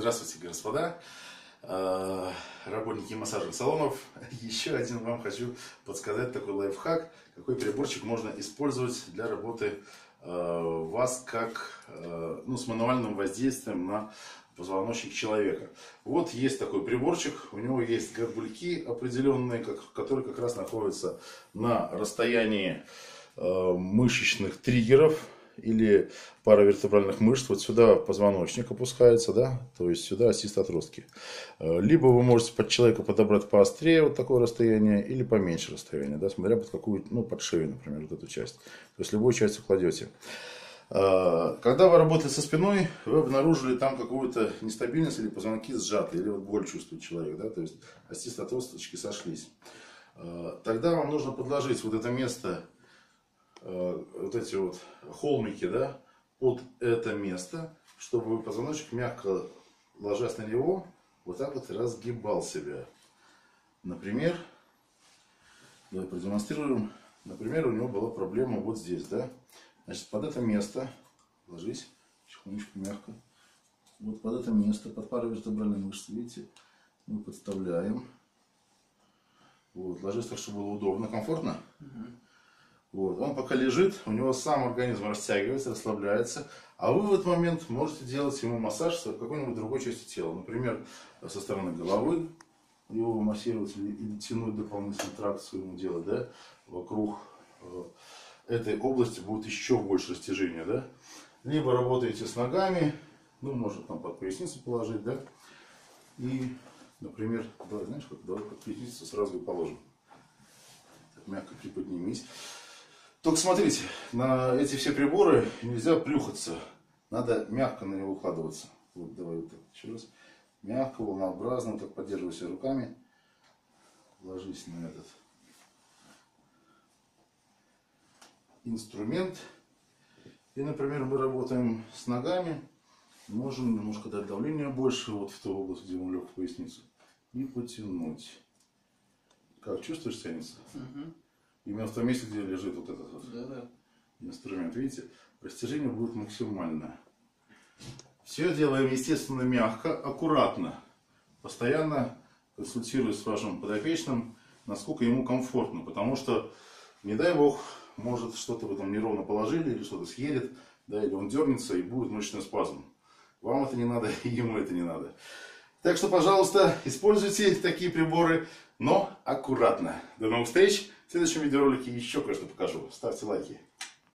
Здравствуйте, господа, э, работники массажных салонов. Еще один вам хочу подсказать такой лайфхак, какой приборчик можно использовать для работы э, вас как э, ну, с мануальным воздействием на позвоночник человека. Вот есть такой приборчик, у него есть горбульки определенные, которые как раз находятся на расстоянии мышечных триггеров, или пара вертебральных мышц, вот сюда позвоночник опускается, да, то есть сюда ассист отростки. Э, либо вы можете под человека подобрать поострее вот такое расстояние, или поменьше расстояние, да, смотря под какую, ну, под шею, например, вот эту часть. То есть любую часть кладете. Э, когда вы работали со спиной, вы обнаружили там какую-то нестабильность или позвонки сжаты, или вот боль чувствует человек, да, то есть ассист отросточки сошлись. Э, тогда вам нужно подложить вот это место вот эти вот холмики, да, под это место, чтобы позвоночник мягко ложась на него, вот так вот разгибал себя. Например, давай продемонстрируем. Например, у него была проблема вот здесь, да. Значит, под это место, ложись, тихонечко, мягко. Вот под это место, под пару вертебральной мышцы, видите, мы подставляем. Вот, ложись так, чтобы было удобно, комфортно. Вот. Он пока лежит, у него сам организм растягивается, расслабляется, а вы в этот момент можете делать ему массаж с какой-нибудь другой части тела. Например, со стороны головы его массировать или, или тянуть дополнительную тракцию ему делать, да, вокруг э, этой области будет еще больше растяжения, да. Либо работаете с ногами, ну, можно там под поясницу положить, да, и, например, давай, знаешь, как, давай под поясницу сразу и положим. Так, мягко приподнимись. Только смотрите, на эти все приборы нельзя плюхаться. Надо мягко на него укладываться. Вот, давай вот так еще раз. Мягко, волнообразно, так поддерживайся руками. Ложись на этот инструмент. И, например, мы работаем с ногами. Можем немножко дать давление больше вот в ту область, где он лег в поясницу. И потянуть. Как чувствуешь, тянется? Угу. Именно в том месте, где лежит вот этот вот да, да. инструмент. Видите, растяжение будет максимальное. Все делаем, естественно, мягко, аккуратно. Постоянно консультируясь с вашим подопечным, насколько ему комфортно. Потому что, не дай бог, может что-то вы там неровно положили, или что-то съедет, да, или он дернется и будет мышечный спазм. Вам это не надо, и ему это не надо. Так что, пожалуйста, используйте такие приборы, но аккуратно. До новых встреч! В следующем видеоролике еще кое-что покажу. Ставьте лайки.